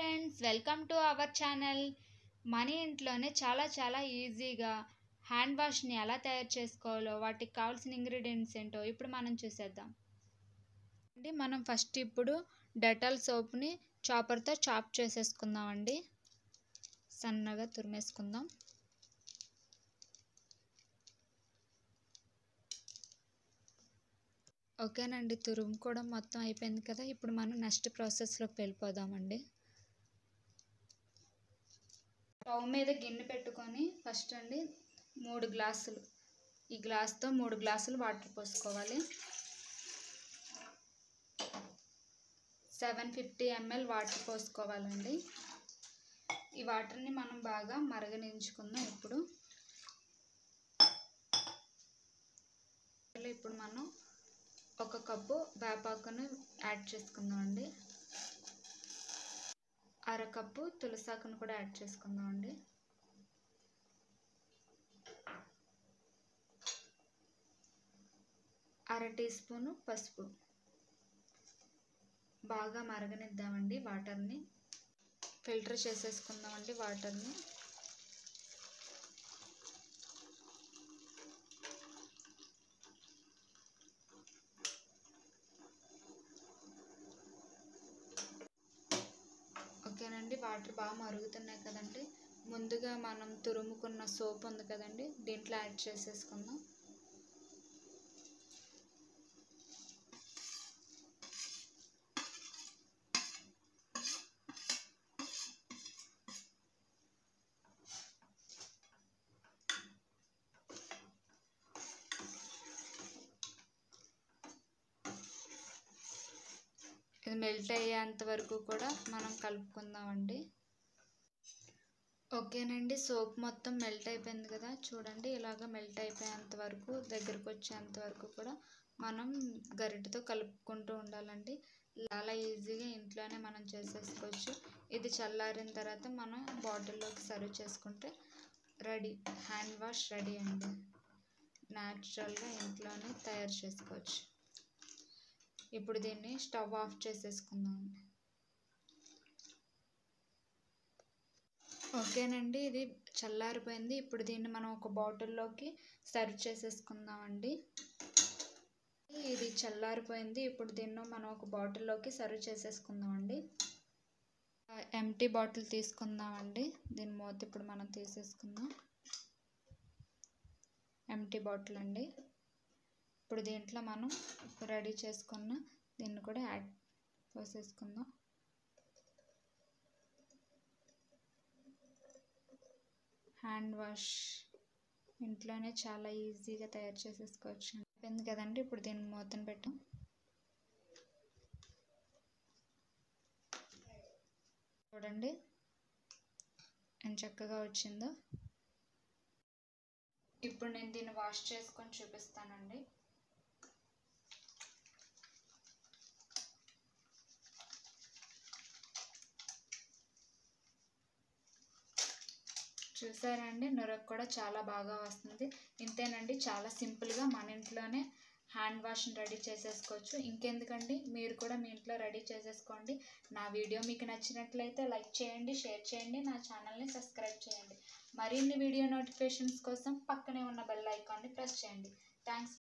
Friends welcome to our channel మన ఇంట్లోనే చాలా చాలా ఈజీగా హ్యాండ్ వాష్ని ఎలా తయారు చేసుకోవాలో వాటికి కావాల్సిన ఇంగ్రీడియంట్స్ ఏంటో ఇప్పుడు మనం చూసేద్దాం. అండి మనం ఫస్ట్ ఇప్పుడు డెటాల్ సోప్ని చాపర్తో చాప్ చేసేసుకుందామండి సన్నగా తురిమేసుకుందాం. ఓకేనండి తురుముకోవడం మొత్తం అయిపోయింది కదా ఇప్పుడు మనం నెక్స్ట్ ప్రాసెస్లోకి వెళ్ళిపోదామండి స్టవ్ మీద గిన్నె పెట్టుకొని ఫస్ట్ అండి మూడు గ్లాసులు. ఈ గ్లాస్తో మూడు గ్లాసులు వాటర్ పోసుకోవాలి. సెవెన్ ఫిఫ్టీ ఎంఎల్ వాటర్ పోసుకోవాలండి. ఈ వాటర్ని మనం బాగా మరగనించుకుందాం ఇప్పుడు. ఇప్పుడు మనం ఒక కప్పు వేపాకును యాడ్ చేసుకుందాం అండి అరకప్పు తులసాకును కూడా యాడ్ చేసుకుందాం అండి అర టీ స్పూను పసుపు. బాగా మరగనిద్దామండి వాటర్ని. ఫిల్టర్ చేసేసుకుందామండి వాటర్ని. ఓకేనండి వాటర్ బాగా మరుగుతున్నాయి కదండి. ముందుగా మనం తురుముకున్న సోప్ ఉంది కదండి. దీంట్లో యాడ్ చేసేసుకుందాం. ఇది మెల్ట్ అయ్యేంత వరకు కూడా మనం కలుపుకుందామండి. ఓకేనండి సోప్ మొత్తం మెల్ట్ అయిపోయింది కదా చూడండి ఇలాగ మెల్ట్ అయిపోయేంత వరకు దగ్గరకు వచ్చేంత వరకు కూడా మనం గరిటతో కలుపుకుంటూ ఉండాలండి. చాలా ఈజీగా ఇంట్లోనే మనం చేసేసుకోవచ్చు. ఇది చల్లారిన తర్వాత మనం బాటిల్లోకి సర్వ్ చేసుకుంటే రెడీ హ్యాండ్ వాష్ రెడీ అండి. న్యాచురల్గా ఇంట్లోనే తయారు చేసుకోవచ్చు. ఇప్పుడు దీన్ని స్టవ్ ఆఫ్ చేసేసుకుందాం. ఓకేనండి ఇది చల్లారిపోయింది. ఇప్పుడు దీన్ని మనం ఒక బాటిల్లోకి సర్వ్ చేసేసుకుందామండి. ఇది చల్లారిపోయింది. ఇప్పుడు దీన్ని మనం ఒక బాటిల్లోకి సర్వ్ చేసేసుకుందామండి. ఎంటీ బాటిల్ తీసుకుందామండి. దీని మూత ఇప్పుడు మనం తీసేసుకుందాం. ఎంటీ బాటిల్ అండి. ఇప్పుడు దీంట్లో మనం రెడీ చేసుకున్న దీన్ని కూడా యాడ్ పోసేసుకుందాం హ్యాండ్ వాష్ ఇంట్లోనే చాలా ఈజీగా తయారు చేసేసుకోవచ్చు. అయిపోయింది కదండి ఇప్పుడు దీన్ని మూతను పెట్టాం. చూడండి ఎంత చక్కగా వచ్చిందో. ఇప్పుడు నేను దీన్ని వాష్ చేసుకొని చూపిస్తానండి. చూసారండి నొరకు కూడా చాలా బాగా వస్తుంది. ఇంతేనండి చాలా సింపుల్గా మన ఇంట్లోనే హ్యాండ్ వాష్ని రెడీ చేసేసుకోవచ్చు. ఇంకెందుకండి మీరు కూడా మీ ఇంట్లో రెడీ చేసేసుకోండి. నా వీడియో మీకు నచ్చినట్లయితే లైక్ చేయండి షేర్ చేయండి నా ఛానల్ని సబ్స్క్రైబ్ చేయండి. మరిన్ని వీడియో నోటిఫికేషన్స్ కోసం పక్కనే ఉన్న బెల్ ఐకాన్ని ప్రెస్ చేయండి. థ్యాంక్స్